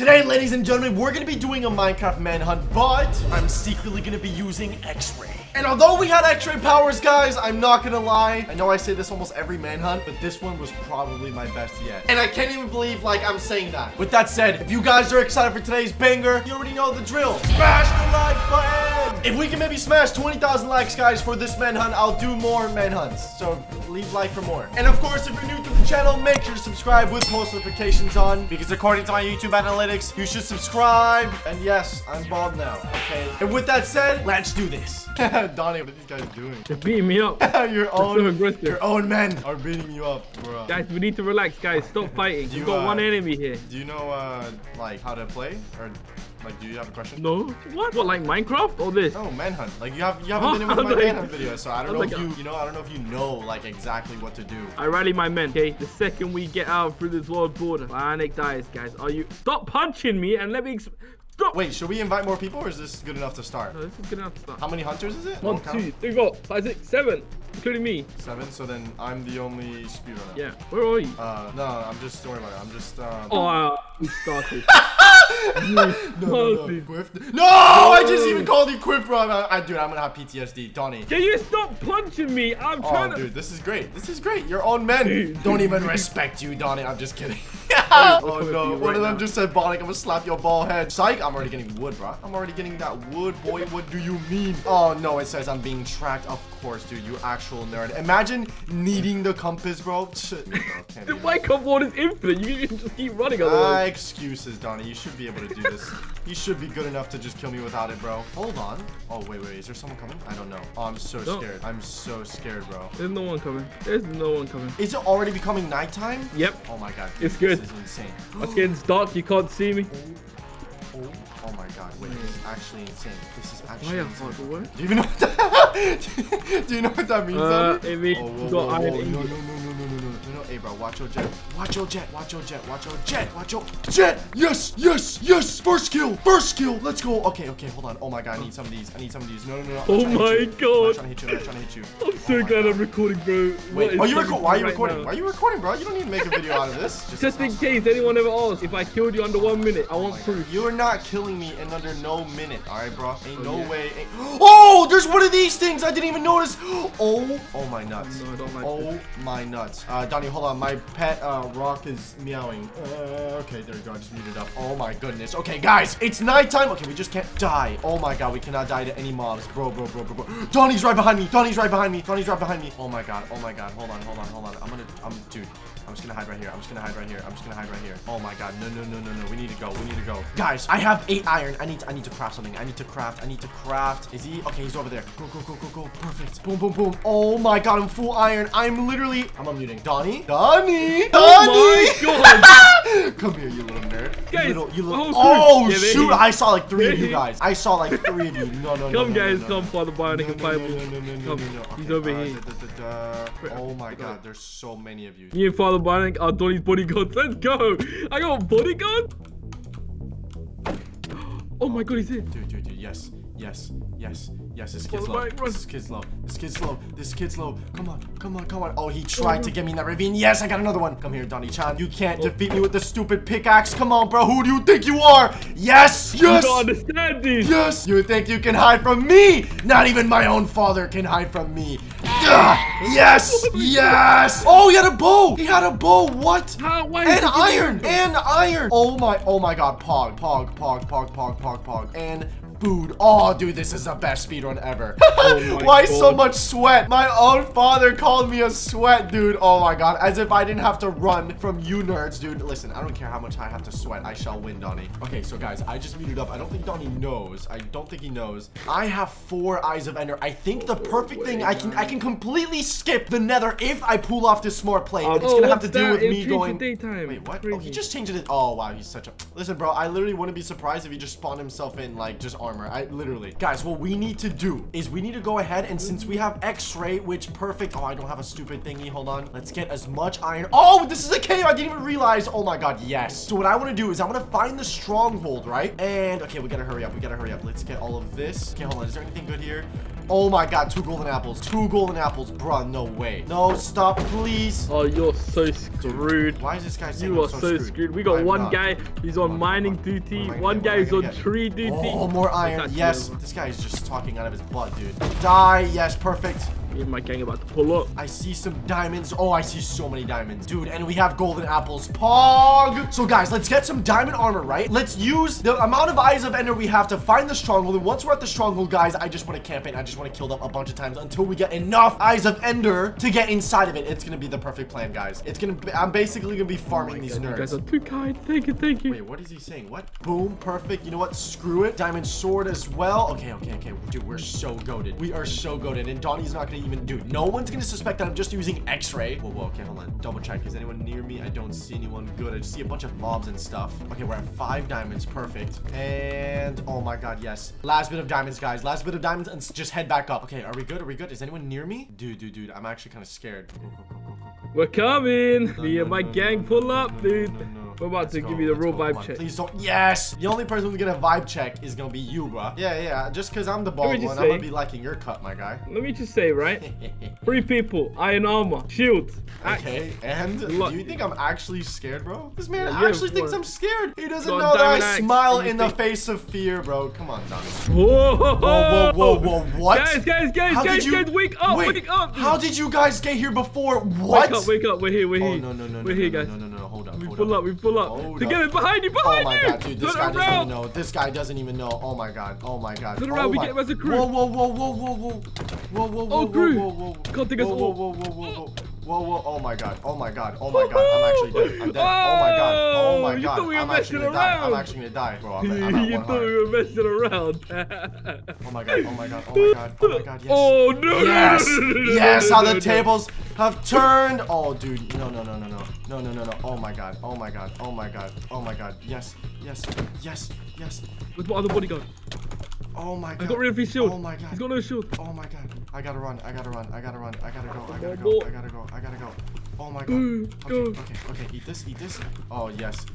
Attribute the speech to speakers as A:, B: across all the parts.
A: Today, ladies and gentlemen, we're gonna be doing a Minecraft manhunt, but I'm secretly gonna be using X-Ray. And although we had X-Ray powers, guys, I'm not gonna lie. I know I say this almost every manhunt, but this one was probably my best yet. And I can't even believe, like, I'm saying that. With that said, if you guys are excited for today's banger, you already know the drill. Smash the like button! If we can maybe smash 20,000 likes, guys, for this manhunt, I'll do more manhunts. So leave like for more. And of course, if you're new to the channel, make sure to subscribe with post notifications on, because according to my YouTube analytics, you should subscribe. And yes, I'm bald now, okay? And with that said, let's do this. Donnie, what are these guys doing?
B: They're beating me up.
A: your
B: so
A: own,
B: aggressive.
A: your own men are beating you up, bro.
B: Guys, we need to relax, guys. Stop fighting.
A: Do
B: We've
A: you,
B: got
A: uh,
B: one enemy here.
A: Do you know, uh, like how to play, or like, do you have a question?
B: No? What? What, like Minecraft or this?
A: No, manhunt. Like you have you haven't
B: Oh,
A: been in one of my
B: like-
A: manhunt videos, so I don't
B: I
A: know
B: was
A: if you you know I don't know if you know like exactly what to do.
B: I rally my men, okay? The second we get out through this world border, Bionic dies, guys. Are you... Stop punching me and let me... Stop!
A: Wait, should we invite more people, or is this good enough to start?
B: No, this is good enough to start.
A: How many hunters is it?
B: One, two, three, four, five, six, seven. Including me.
A: seven. So then I'm the only speedrunner.
B: Yeah. Where are you?
A: Uh, no, I'm just don't worry about it. I'm just um.
B: Oh, uh, we started.
A: no, no, no, Quiff. No, I just even called you Quiff, bro. I, I, dude, I'm gonna have PTSD. Donnie.
B: Can you stop punching me? I'm trying
A: Oh,
B: to...
A: dude, this is great. This is great. Your own men don't even respect you, Donnie. I'm just kidding. oh no, one
B: right
A: of them
B: now.
A: just said, Bonnie, I'm gonna slap your ball head. Psych, I'm already getting wood, bro. I'm already getting that wood, boy. What do you mean? Oh no, it says I'm being tracked. Of course, dude, you actual nerd. Imagine needing the compass, bro. Shit, bro, can't
B: The
A: do that.
B: Minecraft is infinite. You can just keep running
A: Ah,
B: otherwise.
A: excuses, Donnie. You should be able to do this. you should be good enough to just kill me without it, bro. Hold on. Oh, wait, wait. Is there someone coming? I don't know. Oh, I'm so
B: No.
A: scared. I'm so scared, bro.
B: There's no one coming. There's no one coming.
A: Is it already becoming nighttime?
B: Yep.
A: Oh my god.
B: It's
A: This
B: good.
A: Is insane.
B: My skin's dark. You can't see me.
A: Oh, oh my god. Wait, this is actually insane. This is actually
B: Why
A: insane.
B: hard to work?
A: Do you even know what that Do you know what that means?
B: Uh, it means
A: Oh, whoa,
B: you got
A: whoa,
B: iron
A: whoa.
B: in
A: No, no, no, Hey, bro, watch your jet. Watch your jet. Watch your jet. Watch your jet. Watch your jet. Yes, yes, yes. First kill. First kill. Let's go. Okay, okay, hold on. Oh my god, I need some of these. I need some of these. No, no, no. no.
B: Oh my. God.
A: I'm trying to hit you. I'm trying to hit you.
B: I'm so
A: Oh
B: glad
A: God.
B: I'm recording, bro.
A: Wait, are you recording? Why are you
B: right
A: recording?
B: now?
A: Why are you recording, bro? You don't need to make a video out of this. Just,
B: Just in case anyone ever asks if I killed you under one minute, I want proof.
A: You are not killing me in under no minute, all right, bro? Ain't no
B: yeah.
A: way. ain't- Oh, there's one of these things I didn't even notice. Oh, oh my nuts.
B: No, don't like
A: oh my nuts. Uh, Donnie, hold on. My pet uh, rock is meowing. Uh, okay, there we go. I just muted up. Oh my goodness. Okay, guys, it's nighttime. Okay, we just can't die. Oh my god, we cannot die to any mobs, bro, bro, bro, bro, bro. Donnie's right behind me. Donnie's right behind me. Donnie's right behind me. Oh my god. Oh my god. Hold on, hold on, hold on. I'm gonna, I'm, dude. I'm just gonna hide right here. I'm just gonna hide right here. I'm just gonna hide right here. Oh my god. No, no, no, no, no. We need to go. We need to go. Guys, I have eight iron. I need to, I need to craft something. I need to craft. I need to craft. Is he? Okay, he's over there. Go, go, go, go, go. Perfect. Boom, boom, boom. Oh my god, I'm full iron. I'm literally. I'm unmuting. Donnie? Donnie? Donnie?
B: Oh my god!
A: Come here, you little nerd.
B: Guys,
A: you little, you little. Oh,
B: Yeah,
A: shoot. I saw like three of you guys. I saw like three of you. No, no, no.
B: Come,
A: no, no,
B: guys,
A: no,
B: come,
A: no.
B: Father Bionic
A: No,
B: and
A: no, no,
B: Bible.
A: no, no, no, no, no, no.
B: he's
A: Okay,
B: over
A: uh,
B: here.
A: da, da, da, da. Oh my god, there's so many of you.
B: Me and Bionic are Donnie's bodyguards. Let's go! I got a bodyguard? Oh my god, he's here.
A: Dude, dude, dude, yes, yes, yes, yes, this kid's low. This kid's low. This kid's low. This kid's low. Come on, come on, come on. Oh, he tried to get me in that ravine. Yes, I got another one. Come here, Donnie Chan. You can't oh. defeat me with the stupid pickaxe. Come on, bro. Who do you think you are? Yes,
B: You
A: yes.
B: don't understand this.
A: Yes! You think you can hide from me? Not even my own father can hide from me. Ugh. Yes! Yes! Oh, he had a bow! He had a bow! What?
B: How? Why
A: And iron! And iron! Oh my, oh my god. Pog, pog, pog, pog, pog, pog, pog. And food. Oh, dude, this is the best speedrun ever.
B: Oh
A: Why so much sweat? My own father called me a sweat, dude. Oh my god. As if I didn't have to run from you nerds, dude. Listen, I don't care how much I have to sweat. I shall win, Donnie. Okay, so guys, I just muted up. I don't think Donnie knows. I don't think he knows. I have four eyes of ender. I think the perfect thing I can I can completely skip the nether if I pull off this smart plate.
B: Oh,
A: it's gonna have to
B: that?
A: with
B: It
A: me going.
B: daytime.
A: Wait, what? Oh, he just changed it. Oh wow, he's such a. Listen, bro. I literally wouldn't be surprised if he just spawned himself in like just armor. I literally, guys. What we need to do is we need to go ahead and since we have X-ray, which perfect. Oh, I don't have a stupid thingy. Hold on. Let's get as much iron. Oh, this is a cave. I didn't even realize. Oh my god, yes. So what I want to do is I want to find the stronghold, right? And okay, we gotta hurry up. We gotta hurry up. Let's get all of this. Okay, hold on. Is there anything good here? Oh my god, two golden apples. Two golden apples. Bruh, no way. No, stop, please.
B: Oh, you're so screwed.
A: Why is this guy saying
B: You are so
A: screwed?
B: screwed. We got
A: I'm
B: one
A: not.
B: guy. He's on mining duty.
A: What
B: One guy
A: get?
B: is on
A: am
B: tree duty.
A: Oh, more iron. Yes. This guy is just talking out of his butt, dude. Die. Yes, perfect.
B: Me and my gang about to pull up.
A: I see some diamonds. Oh, I see so many diamonds. Dude, and we have golden apples. Pog! So, guys, let's get some diamond armor, right? Let's use the amount of Eyes of Ender we have to find the stronghold. And once we're at the stronghold, guys, I just want to camp it. I just want to kill them a bunch of times until we get enough Eyes of Ender to get inside of it. It's going to be the perfect plan, guys. It's going to be... I'm basically going to be oh farming these
B: You guys
A: nerds.
B: are too kind. Thank you, thank you.
A: Wait, what is he saying? What? Boom, perfect. You know what? Screw it. Diamond sword as well. Okay, okay, okay. Dude, we're so goaded. We are so goaded. And Donnie's not gonna even do. No one's gonna suspect that I'm just using X-ray. Whoa, whoa. Okay, hold on. Double check. Is anyone near me? I don't see anyone. Good. I just see a bunch of mobs and stuff. Okay, we're at five diamonds. Perfect. And oh my god, yes. Last bit of diamonds, guys. Last bit of diamonds, and just head back up. Okay, are we good? Are we good? Is anyone near me? Dude, dude, dude. I'm actually kind of scared. Go, go, go.
B: We're coming.
A: No,
B: Me
A: no,
B: and my
A: no,
B: gang
A: no,
B: pull
A: no,
B: up,
A: no,
B: dude. We're about
A: Let's
B: to
A: go,
B: give you the
A: let's
B: real
A: go,
B: vibe
A: on.
B: check.
A: Please don't. Yes. The only person who's gonna vibe check is gonna be you, bro. Yeah, yeah. Just because I'm the bald
B: just
A: one, I'm gonna be liking your cut, my guy.
B: Let me just say, right? Three people, iron armor, shields. axe.
A: Okay, and
B: Look-
A: do you think I'm actually scared, bro? This man
B: Yeah,
A: actually thinks? I'm scared. He doesn't know that I
B: axe.
A: smile in the face of fear, bro. Come on, Donnie.
B: Whoa,
A: Whoa, whoa, whoa, whoa, what?
B: Guys, guys, guys,
A: How
B: guys,
A: you
B: guys, wake up,
A: Wait,
B: wake up.
A: How did you guys get here before? What?
B: Wake up, wake up, we're here, we're
A: Oh
B: here.
A: no no no no
B: We're
A: no,
B: here,
A: no,
B: guys.
A: no no no no hold up
B: We pull
A: up.
B: we pull up.
A: Hold
B: Together,
A: up.
B: behind you,
A: Oh my
B: you.
A: god, dude, this
B: Turn
A: guy doesn't even know. This guy doesn't even know. Oh my god. Oh my god.
B: Turn
A: oh
B: around, we
A: my-
B: get him as a crew.
A: Whoa, whoa, whoa, whoa, whoa, whoa. Whoa, whoa, whoa,
B: Oh,
A: whoa,
B: crew.
A: whoa, whoa.
B: Can't take us
A: whoa,
B: all.
A: Whoa, whoa, whoa, whoa, whoa. Whoa, whoa, oh my god, oh my god, oh my god, I'm actually dead, I'm dead, oh my god, oh my
B: Oh,
A: god,
B: we
A: I'm actually gonna die, I'm actually gonna die, bro, I'm, I'm
B: you thought we were messing around.
A: Oh my god, oh my god, oh my god, oh my god, yes.
B: Oh no!
A: Yes!
B: no, no, no, no,
A: Yes! How the tables have turned! Oh, dude. No, no, no, no, no. No, no, no, no. Oh my god. Oh my god. Oh my god. Oh my god. Yes. Yes. Yes. Yes.
B: Where's my other bodyguard?
A: Oh my god.
B: I got rid of his shield.
A: Oh my god.
B: He's got no shield.
A: Oh my god. I gotta run. I gotta run. I gotta run. I gotta go. I gotta go. I gotta go. I gotta go. Oh my god.
B: Mm,
A: Okay. Okay. Okay. Eat this. Eat this. Oh yes.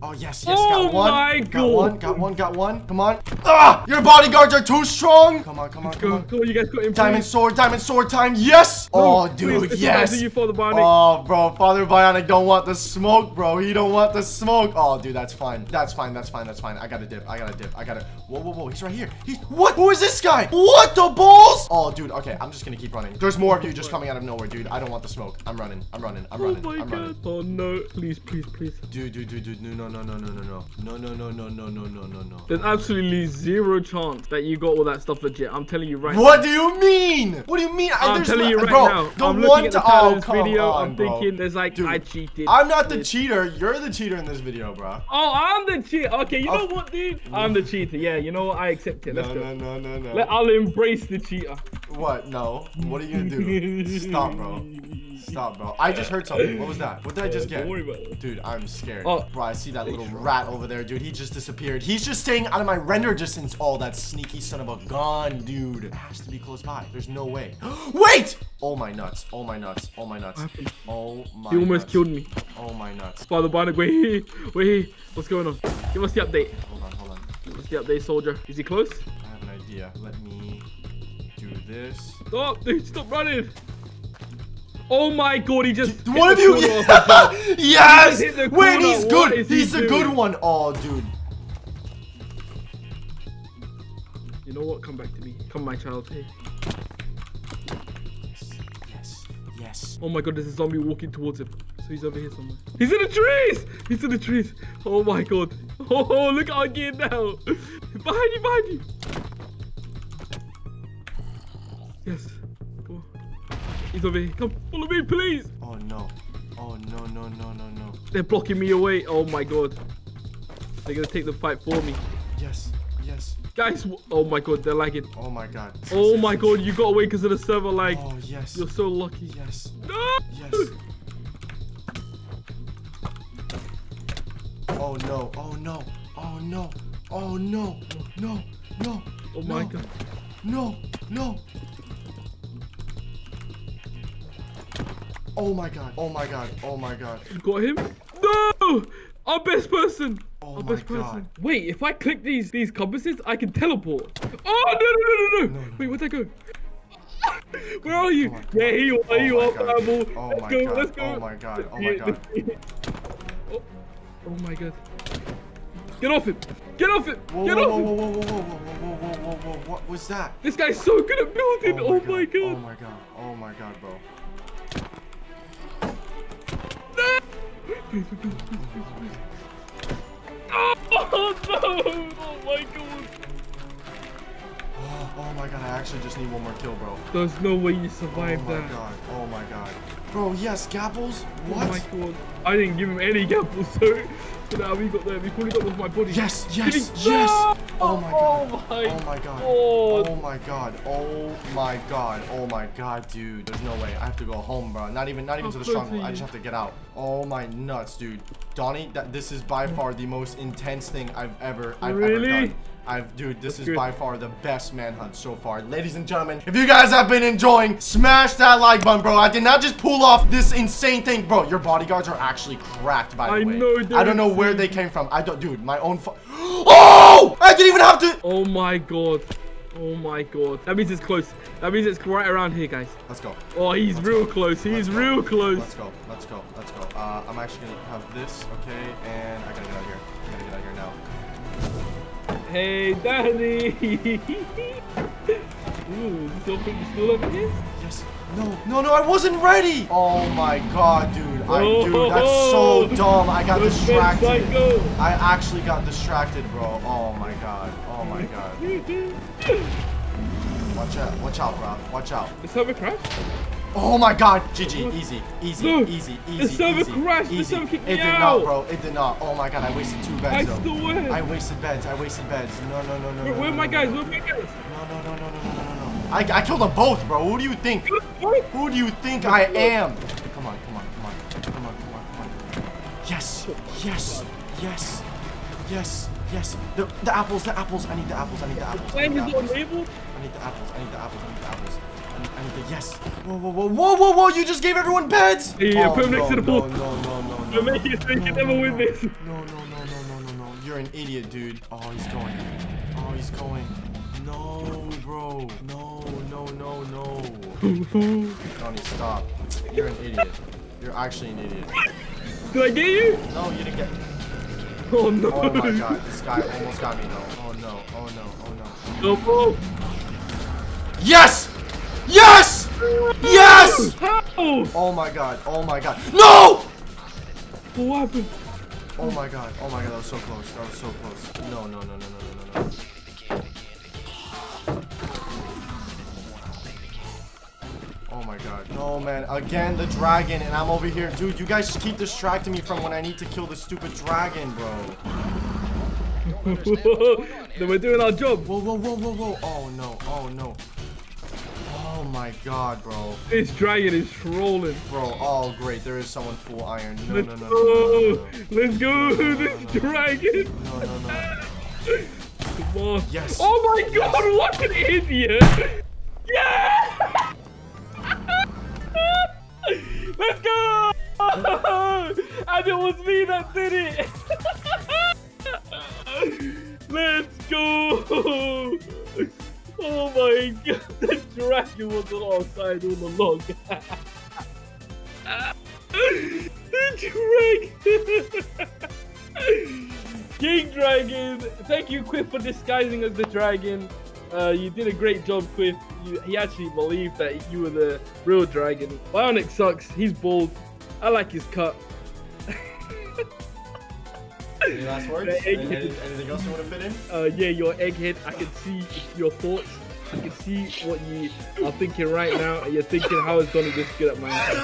A: Oh yes. Yes.
B: Oh
A: got one.
B: my
A: got
B: God.
A: one. Got one. Got one. Come on. Ah! Your bodyguards are too strong. Come on. Come on. Come
B: Go,
A: on.
B: come on, you guys got him.
A: Diamond sword, diamond sword time, yes! oh,
B: Please,
A: dude,
B: all
A: yes!
B: you, Father Bionic.
A: Oh, bro, Father Bionic don't want the smoke, bro. He don't want the smoke. Oh, dude, that's fine. That's fine, that's fine, that's fine. I gotta dip, I gotta dip, I gotta... Whoa, whoa, whoa, he's right here. He's... What? Who is this guy? What the balls? Oh, dude, okay, I'm just gonna keep running. There's more of you just coming out of nowhere, dude. I don't want the smoke. I'm running, I'm running, I'm
B: Oh
A: running,
B: my
A: I'm running.
B: Oh no. Please, please, please.
A: Dude, dude, dude, dude, no, no, no, no, no, no, no, no, no, no, no, no, no, no, no. no.
B: There's absolutely zero chance that you got all that stuff legit. I'm telling you right now.
A: What do you mean? What do you mean? I-
B: I'm
A: there's
B: telling you right
A: bro,
B: now.
A: The
B: I'm
A: one
B: looking at
A: to
B: the
A: oh,
B: this video.
A: on,
B: I'm
A: bro.
B: thinking there's like
A: Dude,
B: I cheated.
A: I'm not the cheater. You're the cheater in this video, bro.
B: Oh, I'm the cheater. Okay, you know what, dude? I'm the cheater. Yeah, you know what? I accept it. Let's
A: No,
B: go.
A: no, no, no, no.
B: Let, I'll embrace the cheater.
A: What? No. What are you gonna do? Stop, bro. Stop, bro. I just heard something. What was that? What did I just get?
B: Don't worry about it.
A: Dude, I'm scared.
B: Oh.
A: Bro, I see that little rat over there, dude. He just disappeared. He's just staying out of my render distance. Oh, that sneaky son of a gun, dude. It has to be close by. There's no way. Wait! Oh my nuts. Oh my nuts. Oh my nuts. Oh my
B: He almost
A: nuts.
B: killed me.
A: Oh my nuts.
B: Father Bionic, we're here. We're here. What's going on? Give us the update.
A: Hold on, hold on.
B: Give us the update, soldier? Is he close?
A: I have an idea. Let me do this.
B: Stop, dude. Stop running. Oh my god, he just. hit
A: One of
B: the
A: you.
B: corner of the jump.
A: yes.
B: hit the
A: Wait, he's
B: What
A: good.
B: is he
A: He's a good
B: doing?
A: one. Oh, dude.
B: You know what? Come back to me. Come, my child. Hey.
A: Yes. Yes.
B: Oh my god, there's a zombie walking towards him. So he's over here somewhere. He's in the trees! He's in the trees. Oh my god. Oh, look how I get now. Behind you, behind you. Yes. Come on. He's over here. Come, follow me, please.
A: Oh no. Oh no no no no no.
B: They're blocking me away. Oh my god. They're gonna take the fight for me.
A: Yes. Yes.
B: Guys, oh my god, they're lagging.
A: Oh my god.
B: Oh my god, you got away because of the server lag.
A: Oh yes.
B: You're so lucky.
A: Yes.
B: No!
A: Yes. Oh no. Oh no. Oh no. Oh no. No. No.
B: Oh my
A: no.
B: god.
A: No. No. Oh my god. Oh my god. Oh my god.
B: Got him? No! Our best person.
A: Oh
B: Our
A: my
B: best
A: God.
B: person. Wait, if I click these these compasses, I can teleport. Oh no no no no no!
A: No, no.
B: Wait, where'd I go? Where are you?
A: Come
B: yeah, here you are.
A: Oh
B: you
A: my
B: are,
A: God.
B: Bramble.
A: Oh
B: let's
A: my
B: go.
A: God.
B: Let's go.
A: Oh my God. Oh my God.
B: oh, oh my god. Get off it! Get off it!
A: Whoa,
B: Get
A: whoa,
B: off
A: whoa, whoa, whoa, whoa, whoa, whoa, whoa, whoa, whoa, whoa, what was that?
B: This guy's so good at building. Oh, my oh god.
A: Oh my god. Oh my god, bro.
B: Please, please, please, please, please. Oh no! Oh my god!
A: Oh, oh my god, I actually just need one more kill, bro.
B: There's no way you survived that.
A: Oh my
B: that.
A: god. Oh my god. Bro, yes, Gapples?
B: Oh
A: What?
B: my god. I didn't give him any gapple, so so now we got there. We probably got with my body.
A: Yes, yes,
B: he-
A: yes!
B: No!
A: Oh, oh, oh my god.
B: Oh my
A: Oh god. Oh my god. Oh my god. Oh my god, dude. There's no way. I have to go home, bro. Not even not even
B: How
A: to the stronghold. I just have to get out. Oh my nuts, dude. Donnie, that this is by far the most intense thing I've ever I've
B: Really?
A: ever done. I've dude, this is by far the best manhunt so far. Ladies and gentlemen, if you guys have been enjoying, smash that like button, bro. I did not just pull off this insane thing, bro. Your bodyguards are actually cracked, by the
B: I
A: way.
B: know they're
A: I don't know where they came from. I don't, dude. My own. Oh! I didn't even have to.
B: Oh my god. Oh my god. That means it's close. That means it's right around here, guys.
A: Let's go.
B: Oh, he's
A: Let's
B: real
A: go.
B: close. He's real close.
A: Let's go. Let's go. Let's go. Uh, I'm actually gonna have this, okay? And I gotta get out of here. I gotta get out of here now.
B: Hey, Danny. Ooh, still, still over here?
A: Yes. No. No. No. I wasn't ready. Oh my god, dude. I, dude, that's
B: Oh,
A: so dumb. I got distracted. I actually got distracted, bro. Oh my god. Oh my god. Watch out. Watch out, bro. Watch out.
B: The server crashed?
A: Oh my god, GG, easy, easy,
B: Look,
A: easy,
B: the
A: easy,
B: server
A: easy,
B: crashed, the
A: easy.
B: server kicked
A: it
B: me
A: did
B: out.
A: not, bro. It did not. Oh my god, I wasted two
B: I
A: beds though.
B: still win.
A: I wasted beds. I wasted beds. No, no, no, no.
B: Where,
A: no,
B: where
A: no,
B: are my
A: no,
B: guys?
A: No,
B: Where are my guys?
A: no, no, no, no, no, no, no, no. I, I killed them both, bro. Who do you think?
B: What?
A: Who do you think I am? Come on, come on, come on, come on, come on, come on. Yes, yes, yes, yes, yes. The the apples, the apples. I need the apples. I need the apples. I need the apples. I need the apples. I need the apples. I need the apples. I need, the yes. Whoa, whoa, whoa, whoa, whoa, whoa! You just gave everyone beds.
B: Yeah,
A: oh,
B: put 'em next
A: no,
B: to the
A: no,
B: pool.
A: No, no, no, no.
B: We're making it so you can never win this.
A: No, no, no, no, no, no, no. You're an idiot, dude. Oh, he's going. Oh, he's going. No, bro. No, no, no, no. Donnie, stop. You're an idiot. You're actually an idiot.
B: Did I get you?
A: No, you didn't get. me.
B: Oh no.
A: Oh my god, this guy almost got me though. Oh no, oh no, oh no.
B: No, bro.
A: Yes! Yes! Yes!
B: How?
A: Oh my god, oh my god. No!
B: What happened?
A: Oh my god, oh my god, that was so close. That was so close. No, no, no, no, no, no, no, no. Oh my god. No, man. Again, the dragon, and I'm over here. Dude, you guys just keep distracting me from when I need to kill the stupid dragon, bro.
B: then we're doing our job.
A: Whoa, whoa, whoa, whoa, whoa. Oh, no. Oh, no. Oh my god, bro.
B: This dragon is trolling.
A: Bro, oh, great. There is someone full iron. No,
B: Let's
A: no, no, no,
B: go.
A: no,
B: Let's go. This dragon.
A: no, no, no, no.
B: Come on.
A: Yes.
B: Oh my god, what an idiot. Yeah. Let's go. And it was me that did it. Was on our side all along. the dragon. King Dragon, thank you, Quiff, for disguising as the dragon. Uh, you did a great job, Quiff. You, he actually believed that you were the real dragon. Bionic sucks. He's bald. I like his cut.
A: Any last words?
B: Yeah,
A: Any-
B: yeah.
A: any- anything else you want to fit in?
B: Uh, yeah, your egghead. I can see your thoughts. I can see what you are thinking right now, and you're thinking how is Donnie this good at Minecraft.